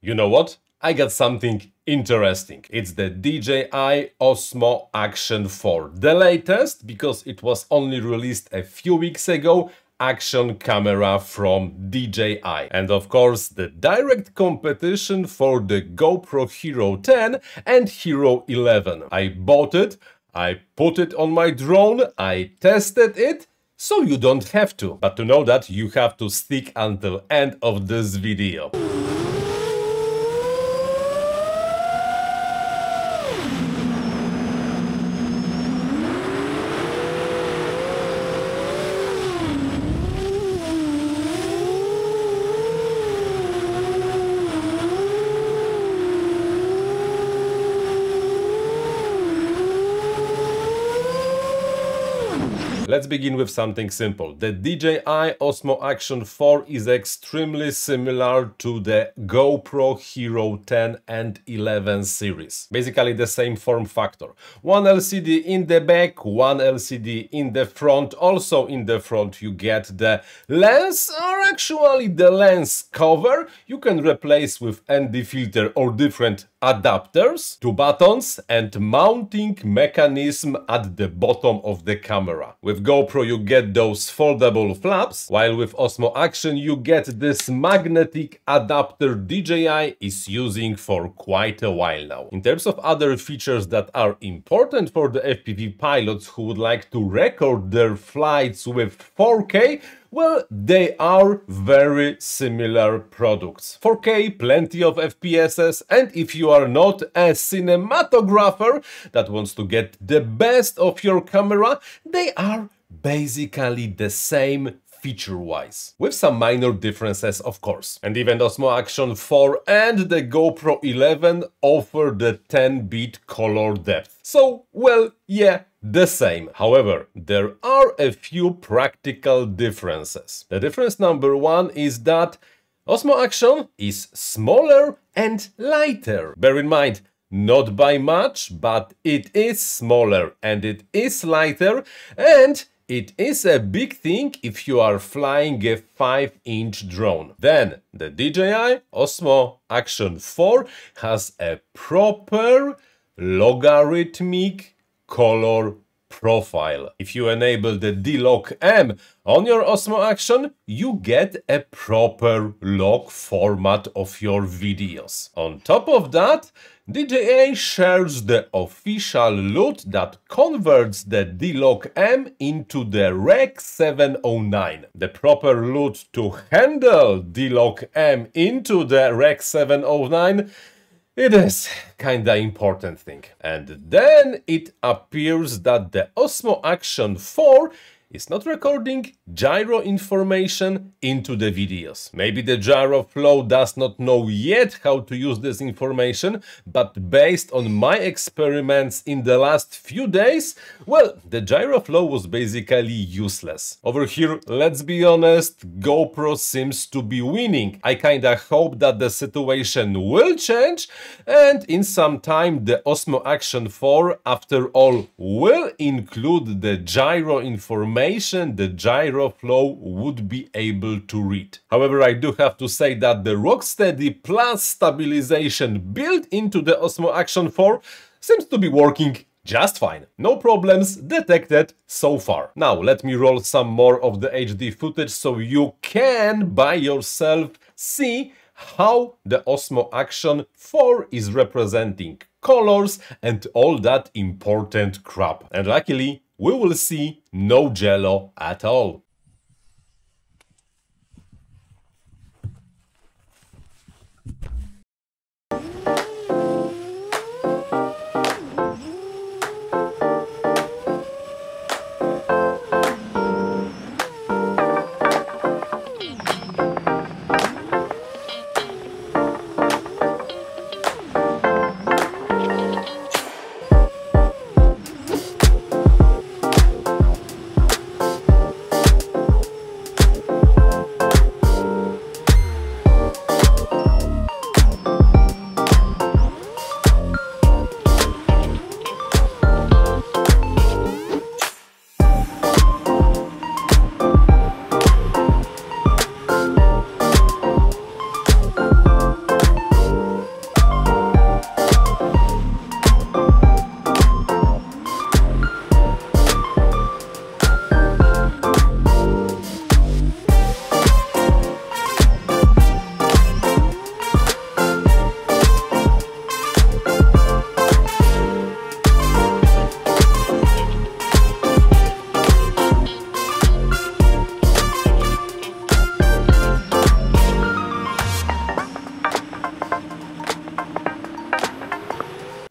You know what? I got something interesting. It's the DJI Osmo Action 4. The latest, because it was only released a few weeks ago, action camera from DJI. And of course, the direct competition for the GoPro Hero 10 and Hero 11. I bought it, I put it on my drone, I tested it, so you don't have to. But to know that, you have to stick until end of this video. Let's begin with something simple. The DJI Osmo Action 4 is extremely similar to the GoPro Hero 10 and 11 series. Basically the same form factor. One LCD in the back, one LCD in the front. Also in the front you get the lens, or actually the lens cover. You can replace with ND filter or different adapters, two buttons and mounting mechanism at the bottom of the camera. With GoPro you get those foldable flaps, while with Osmo Action you get this magnetic adapter DJI is using for quite a while now. In terms of other features that are important for the FPV pilots who would like to record their flights with 4K, well, they are very similar products. 4K, plenty of FPSs, and if you are not a cinematographer that wants to get the best of your camera, they are basically the same feature-wise, with some minor differences of course. And even Osmo Action 4 and the GoPro 11 offer the 10-bit color depth. So, well, yeah, the same. However, there are a few practical differences. The difference number one is that Osmo Action is smaller and lighter. Bear in mind, not by much, but it is smaller and it is lighter and it is a big thing if you are flying a 5-inch drone. Then the DJI Osmo Action 4 has a proper logarithmic color profile. If you enable the D-Log M on your Osmo Action, you get a proper log format of your videos. On top of that, DJI shares the official LUT that converts the D-Log M into the Rec 709. The proper LUT to handle D-Log M into the Rec 709 it is kinda important thing. And then it appears that the Osmo Action 4 is not recording gyro information into the videos. Maybe the Gyroflow does not know yet how to use this information, but based on my experiments in the last few days, well, the Gyroflow was basically useless. Over here, let's be honest, GoPro seems to be winning. I kinda hope that the situation will change and in some time the Osmo Action 4 after all will include the gyro information information the Gyroflow would be able to read. However, I do have to say that the Rocksteady Plus stabilization built into the Osmo Action 4 seems to be working just fine. No problems detected so far. Now let me roll some more of the HD footage so you can by yourself see how the Osmo Action 4 is representing colors and all that important crap. And luckily we will see no jello at all.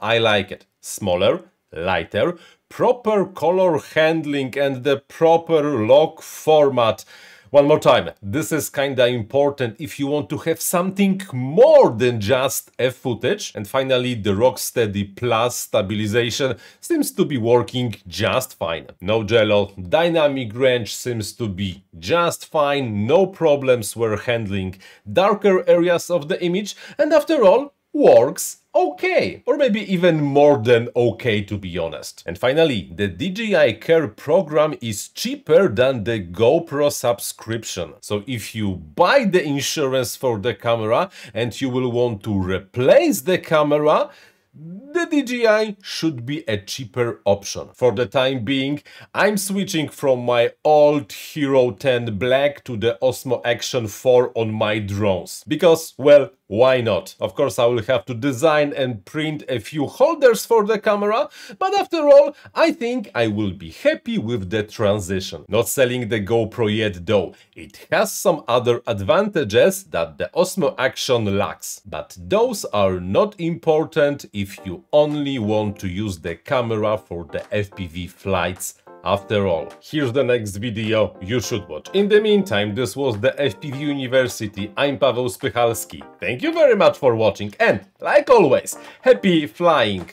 I like it. Smaller, lighter, proper color handling and the proper log format. One more time, this is kinda important if you want to have something more than just a footage. And finally, the Rocksteady Plus stabilization seems to be working just fine. No jello, dynamic range seems to be just fine, no problems were handling darker areas of the image, and after all, works okay, or maybe even more than okay to be honest. And finally, the DJI Care program is cheaper than the GoPro subscription. So if you buy the insurance for the camera and you will want to replace the camera, the DJI should be a cheaper option. For the time being, I'm switching from my old Hero 10 Black to the Osmo Action 4 on my drones. Because, well, why not? Of course I will have to design and print a few holders for the camera, but after all, I think I will be happy with the transition. Not selling the GoPro yet though, it has some other advantages that the Osmo Action lacks, but those are not important if you only want to use the camera for the FPV flights after all. Here's the next video you should watch. In the meantime, this was the FPV University. I'm Paweł Spychalski. Thank you very much for watching and, like always, happy flying!